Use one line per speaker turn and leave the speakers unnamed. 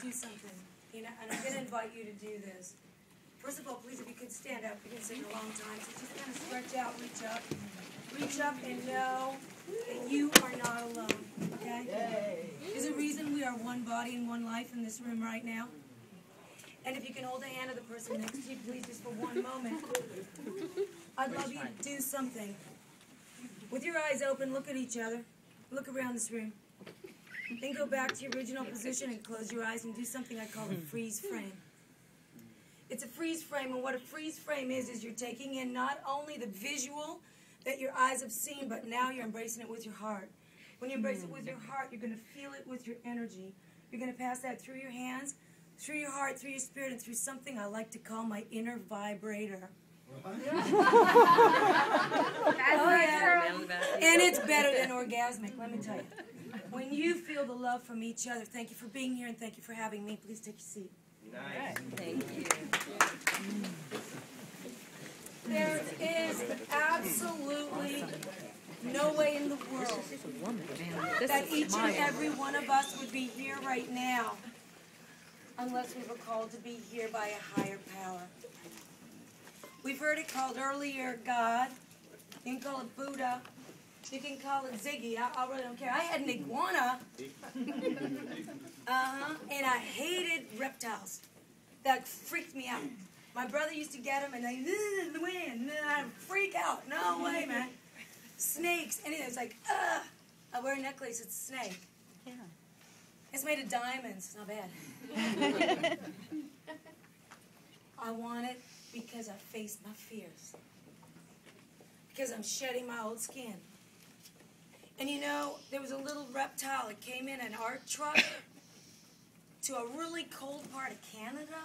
do something. You know, and I'm going to invite you to do this. First of all, please, if you could stand up. You've been sitting a long time. So just kind of stretch out, reach up. Reach up and know that you are not alone. Okay? There's a reason we are one body and one life in this room right now. And if you can hold the hand of the person next to you, please, just for one moment. I'd love you to do something. With your eyes open, look at each other. Look around this room. Then go back to your original position and close your eyes and do something I call a freeze frame. It's a freeze frame, and what a freeze frame is, is you're taking in not only the visual that your eyes have seen, but now you're embracing it with your heart. When you embrace it with your heart, you're going to feel it with your energy. You're going to pass that through your hands, through your heart, through your spirit, and through something I like to call my inner vibrator. oh, yeah. And it's better than orgasmic, let me tell you. When you feel the love from each other, thank you for being here and thank you for having me. Please take your seat.
Nice.
Thank you.
There is absolutely no way in the world that each and every one of us would be here right now unless we were called to be here by a higher power. We've heard it called earlier God. You can call it Buddha. You can call it Ziggy. I, I really don't care. I had an iguana. uh-huh. And I hated reptiles. That freaked me out. My brother used to get them and they, the wind, and then I'd freak out. No way, man. Snakes, anything. It's like, ugh. I wear a necklace, it's a snake.
Yeah.
It's made of diamonds. It's not bad. I want it because I faced my fears. Because I'm shedding my old skin. And you know, there was a little reptile that came in an art truck to a really cold part of Canada.